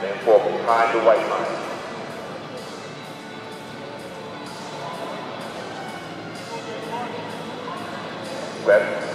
behind the white line. Left